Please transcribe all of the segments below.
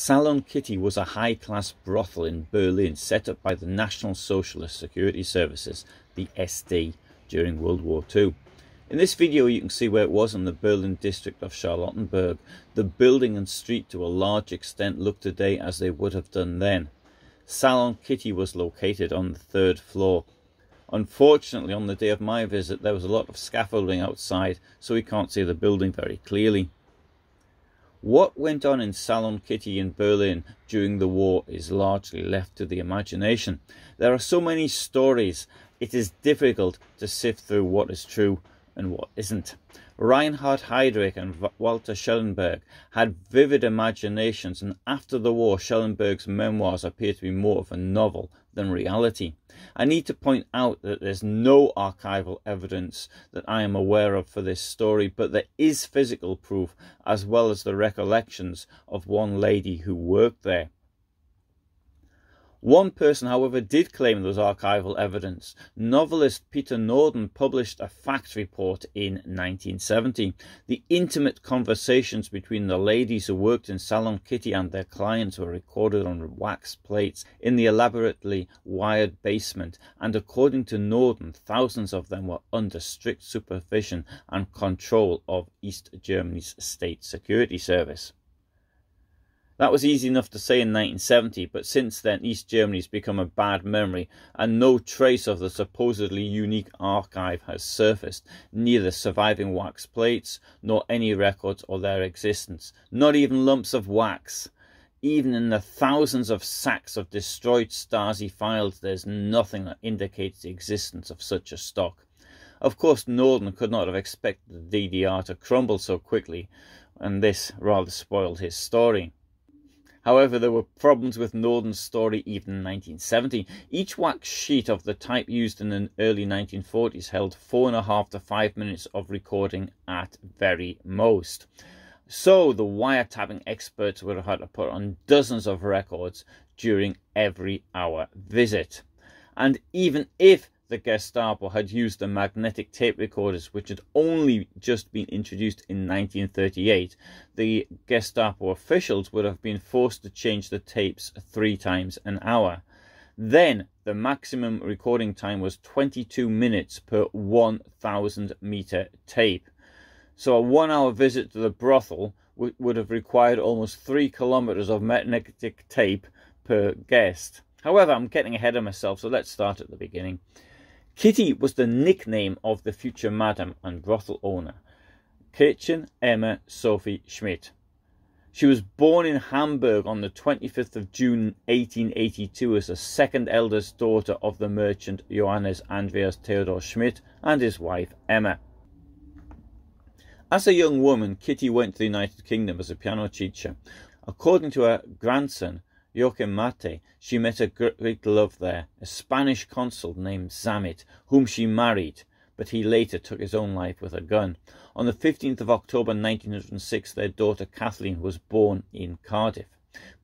Salon Kitty was a high class brothel in Berlin set up by the National Socialist Security Services, the SD, during World War II. In this video you can see where it was in the Berlin district of Charlottenburg. The building and street to a large extent look today as they would have done then. Salon Kitty was located on the third floor. Unfortunately on the day of my visit there was a lot of scaffolding outside so we can't see the building very clearly. What went on in Salon Kitty in Berlin during the war is largely left to the imagination. There are so many stories, it is difficult to sift through what is true and what isn't. Reinhard Heydrich and Walter Schellenberg had vivid imaginations, and after the war, Schellenberg's memoirs appear to be more of a novel than reality. I need to point out that there's no archival evidence that I am aware of for this story, but there is physical proof as well as the recollections of one lady who worked there. One person, however, did claim there was archival evidence. Novelist Peter Norden published a fact report in 1970. The intimate conversations between the ladies who worked in Salon Kitty and their clients were recorded on wax plates in the elaborately wired basement, and according to Norden, thousands of them were under strict supervision and control of East Germany's state security service. That was easy enough to say in 1970, but since then East Germany has become a bad memory and no trace of the supposedly unique archive has surfaced, neither surviving wax plates nor any records of their existence, not even lumps of wax. Even in the thousands of sacks of destroyed Stasi files, there's nothing that indicates the existence of such a stock. Of course, Norden could not have expected the DDR to crumble so quickly, and this rather spoiled his story. However, there were problems with Norden's story even in 1970. Each wax sheet of the type used in the early 1940s held four and a half to five minutes of recording at very most. So the wiretapping experts would have had to put on dozens of records during every hour visit. And even if the Gestapo had used the magnetic tape recorders, which had only just been introduced in 1938, the Gestapo officials would have been forced to change the tapes three times an hour. Then the maximum recording time was 22 minutes per 1000 meter tape. So a one hour visit to the brothel would have required almost three kilometers of magnetic tape per guest. However, I'm getting ahead of myself, so let's start at the beginning. Kitty was the nickname of the future madam and brothel owner, Kätchen Emma Sophie Schmidt. She was born in Hamburg on the 25th of June 1882 as the second eldest daughter of the merchant Johannes Andreas Theodor Schmidt and his wife Emma. As a young woman, Kitty went to the United Kingdom as a piano teacher. According to her grandson, Joachim Matte, she met a great love there, a Spanish consul named Zamit, whom she married, but he later took his own life with a gun. On the 15th of October 1906, their daughter Kathleen was born in Cardiff.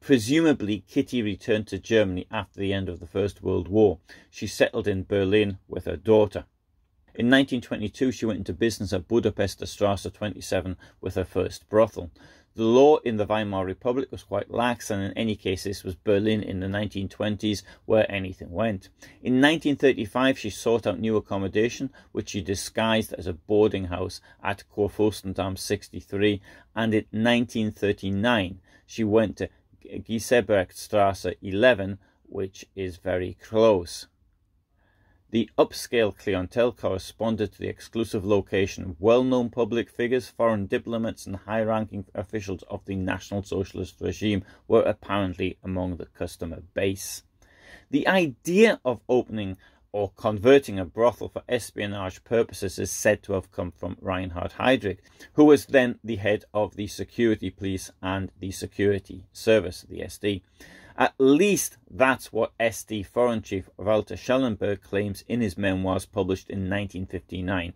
Presumably, Kitty returned to Germany after the end of the First World War. She settled in Berlin with her daughter. In 1922, she went into business at Budapester Strasse 27 with her first brothel. The law in the Weimar Republic was quite lax, and in any case, this was Berlin in the 1920s where anything went. In 1935, she sought out new accommodation, which she disguised as a boarding house at Kurfürstendamm 63, and in 1939, she went to Giesebrechtstrasse 11, which is very close. The upscale clientele corresponded to the exclusive location of well-known public figures, foreign diplomats and high-ranking officials of the National Socialist regime were apparently among the customer base. The idea of opening or converting a brothel for espionage purposes is said to have come from Reinhard Heydrich, who was then the head of the security police and the security service, of the SD. At least that's what SD Foreign Chief Walter Schellenberg claims in his memoirs published in 1959.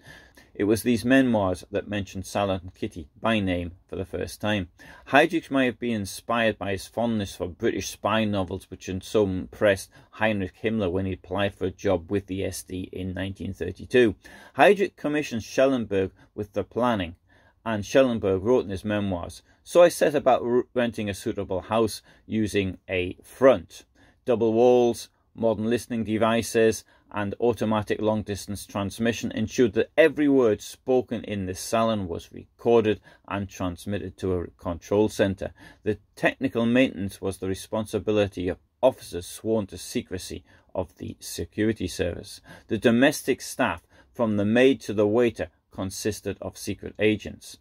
It was these memoirs that mentioned Salon Kitty by name for the first time. Heydrich may have been inspired by his fondness for British spy novels, which had so impressed Heinrich Himmler when he applied for a job with the SD in 1932. Heydrich commissioned Schellenberg with the planning, and Schellenberg wrote in his memoirs, So I set about renting a suitable house using a front, double walls, modern listening devices, and automatic long distance transmission ensured that every word spoken in this salon was recorded and transmitted to a control center. The technical maintenance was the responsibility of officers sworn to secrecy of the security service. The domestic staff, from the maid to the waiter, consisted of secret agents.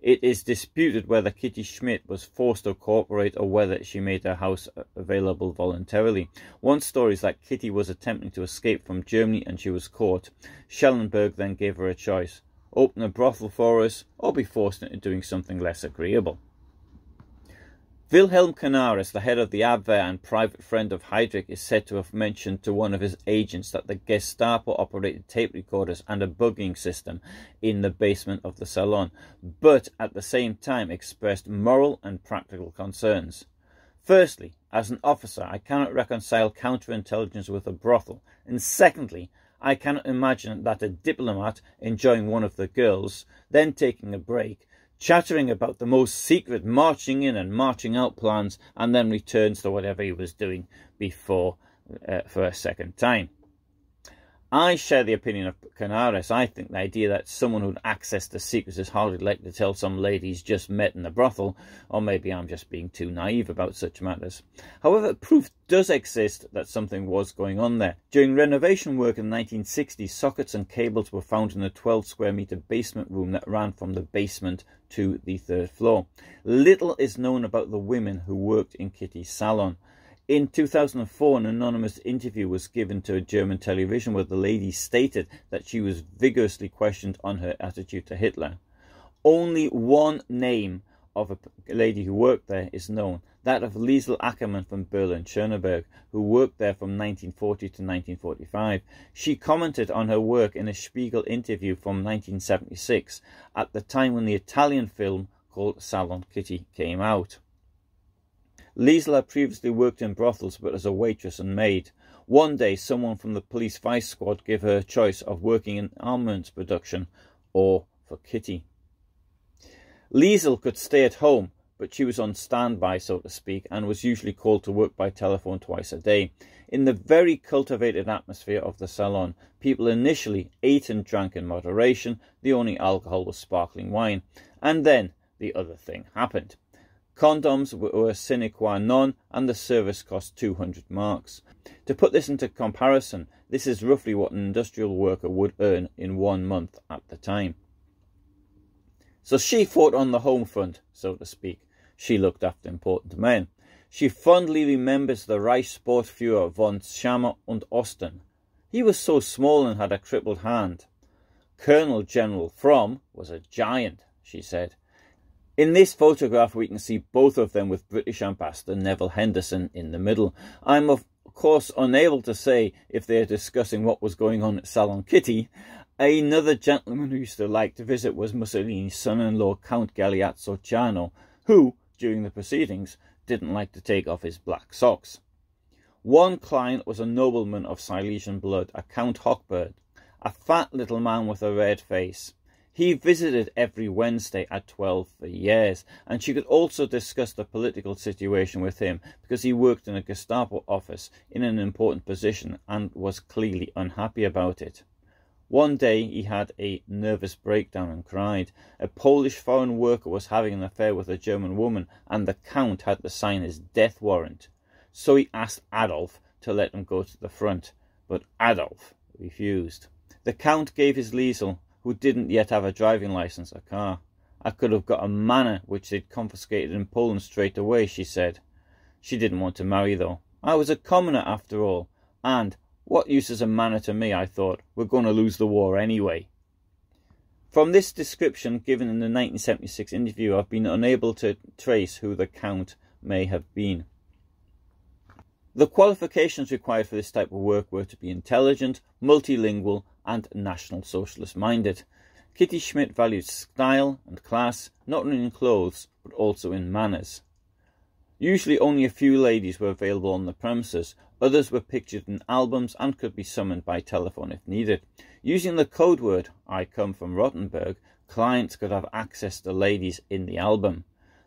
It is disputed whether Kitty Schmidt was forced to cooperate or whether she made her house available voluntarily. One story is that Kitty was attempting to escape from Germany and she was caught. Schellenberg then gave her a choice open a brothel for us or be forced into doing something less agreeable. Wilhelm Canaris, the head of the Abwehr and private friend of Heydrich, is said to have mentioned to one of his agents that the Gestapo operated tape recorders and a bugging system in the basement of the salon, but at the same time expressed moral and practical concerns. Firstly, as an officer, I cannot reconcile counterintelligence with a brothel, and secondly, I cannot imagine that a diplomat enjoying one of the girls, then taking a break, chattering about the most secret marching in and marching out plans, and then returns to whatever he was doing before uh, for a second time. I share the opinion of Canaris. I think the idea that someone who'd access the secrets is hardly likely to tell some ladies just met in a brothel, or maybe I'm just being too naive about such matters. However, proof does exist that something was going on there. During renovation work in the 1960s, sockets and cables were found in a 12 square meter basement room that ran from the basement to the third floor. Little is known about the women who worked in Kitty's salon. In 2004, an anonymous interview was given to a German television where the lady stated that she was vigorously questioned on her attitude to Hitler. Only one name of a lady who worked there is known, that of Liesel Ackermann from Berlin Schöneberg, who worked there from 1940 to 1945. She commented on her work in a Spiegel interview from 1976, at the time when the Italian film called Salon Kitty came out. Liesel had previously worked in brothels but as a waitress and maid. One day, someone from the police vice squad gave her a choice of working in armaments production or for Kitty. Liesel could stay at home, but she was on standby, so to speak, and was usually called to work by telephone twice a day. In the very cultivated atmosphere of the salon, people initially ate and drank in moderation. The only alcohol was sparkling wine. And then the other thing happened. Condoms were sine qua non and the service cost 200 marks. To put this into comparison, this is roughly what an industrial worker would earn in one month at the time. So she fought on the home front, so to speak. She looked after important men. She fondly remembers the Reichssportführer von Tschammer und Osten. He was so small and had a crippled hand. Colonel General Fromm was a giant, she said. In this photograph, we can see both of them with British Ambassador Nevile Henderson in the middle. I'm of course unable to say if they are discussing what was going on at Salon Kitty. Another gentleman who used to like to visit was Mussolini's son-in-law, Count Galeazzo Ciano, who, during the proceedings, didn't like to take off his black socks. One client was a nobleman of Silesian blood, a Count Hochberg, a fat little man with a red face. He visited every Wednesday at 12 for years, and she could also discuss the political situation with him because he worked in a Gestapo office in an important position and was clearly unhappy about it. One day he had a nervous breakdown and cried. A Polish foreign worker was having an affair with a German woman, and the Count had to sign his death warrant. So he asked Adolf to let him go to the front, but Adolf refused. The Count gave his Liesel who didn't yet have a driving license, a car. I could have got a manor which they'd confiscated in Poland straight away, she said. She didn't want to marry, though. I was a commoner after all, and what use is a manor to me, I thought. We're going to lose the war anyway. From this description given in the 1976 interview, I've been unable to trace who the Count may have been. The qualifications required for this type of work were to be intelligent, multilingual, and National Socialist minded. Kitty Schmidt valued style and class not only in clothes but also in manners. Usually only a few ladies were available on the premises, others were pictured in albums and could be summoned by telephone if needed. Using the code word I come from Rottenburg, clients could have access to ladies in the album.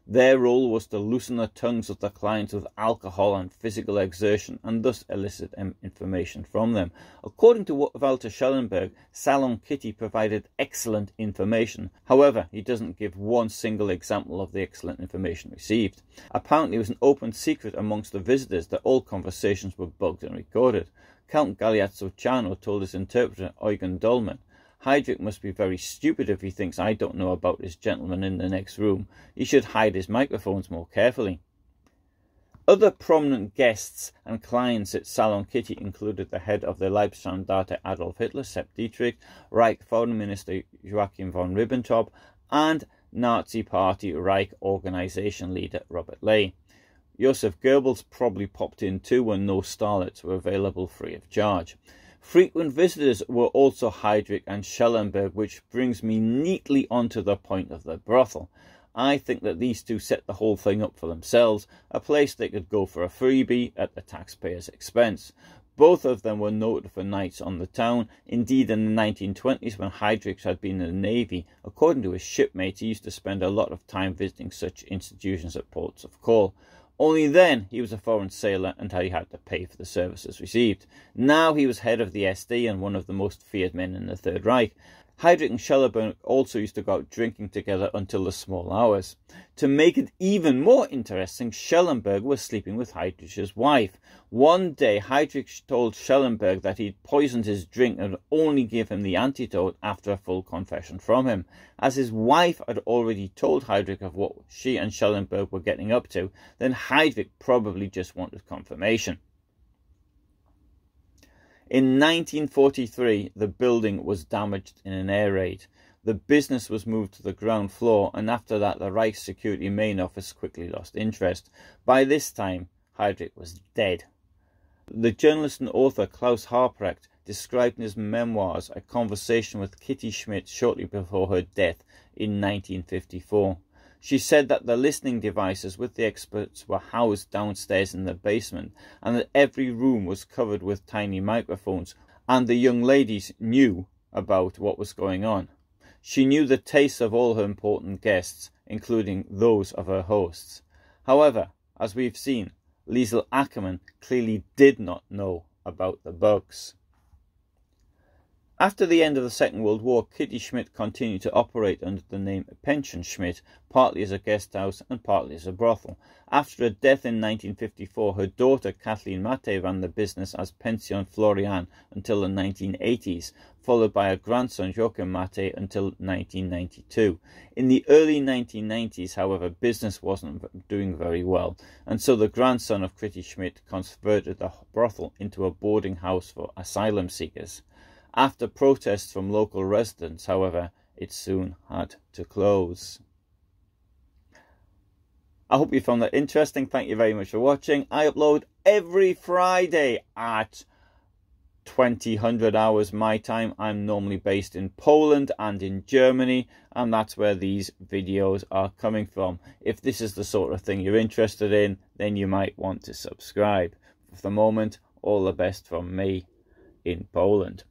Their role was to loosen the tongues of the clients with alcohol and physical exertion and thus elicit information from them. According to Walter Schellenberg, Salon Kitty provided excellent information. However, he doesn't give one single example of the excellent information received. Apparently, it was an open secret amongst the visitors that all conversations were bugged and recorded. Count Galeazzo Ciano told his interpreter, Eugen Dollmann, Heydrich must be very stupid if he thinks I don't know about this gentleman in the next room. He should hide his microphones more carefully. Other prominent guests and clients at Salon Kitty included the head of the Leibstandarte Adolf Hitler, Sepp Dietrich, Reich Foreign Minister Joachim von Ribbentrop, and Nazi Party Reich organization leader Robert Ley. Joseph Goebbels probably popped in too when no starlets were available free of charge. Frequent visitors were also Heydrich and Schellenberg, which brings me neatly onto the point of the brothel. I think that these two set the whole thing up for themselves, a place they could go for a freebie at the taxpayer's expense. Both of them were noted for nights on the town. Indeed, in the 1920s, when Heydrich had been in the Navy, according to his shipmates, he used to spend a lot of time visiting such institutions at ports of call. Only then he was a foreign sailor and he had to pay for the services received. Now he was head of the SD and one of the most feared men in the Third Reich. Heydrich and Schellenberg also used to go out drinking together until the small hours. To make it even more interesting, Schellenberg was sleeping with Heydrich's wife. One day, Heydrich told Schellenberg that he'd poisoned his drink and only give him the antidote after a full confession from him. As his wife had already told Heydrich of what she and Schellenberg were getting up to, then Heydrich probably just wanted confirmation. In 1943, the building was damaged in an air raid. The business was moved to the ground floor, and after that, the Reich Security main office quickly lost interest. By this time, Heydrich was dead. The journalist and author Klaus Harprecht described in his memoirs a conversation with Kitty Schmidt shortly before her death in 1954. She said that the listening devices with the experts were housed downstairs in the basement and that every room was covered with tiny microphones and the young ladies knew about what was going on. She knew the tastes of all her important guests, including those of her hosts. However, as we've seen, Liesel Ackermann clearly did not know about the bugs. After the end of the Second World War, Kitty Schmidt continued to operate under the name Pension Schmidt, partly as a guest house and partly as a brothel. After her death in 1954, her daughter Kathleen Matte ran the business as Pension Florian until the 1980s, followed by her grandson Joachim Matte until 1992. In the early 1990s, however, business wasn't doing very well, and so the grandson of Kitty Schmidt converted the brothel into a boarding house for asylum seekers. After protests from local residents, however, it soon had to close. I hope you found that interesting. Thank you very much for watching. I upload every Friday at 2000 hours my time. I'm normally based in Poland and in Germany, and that's where these videos are coming from. If this is the sort of thing you're interested in, then you might want to subscribe. For the moment, all the best from me in Poland.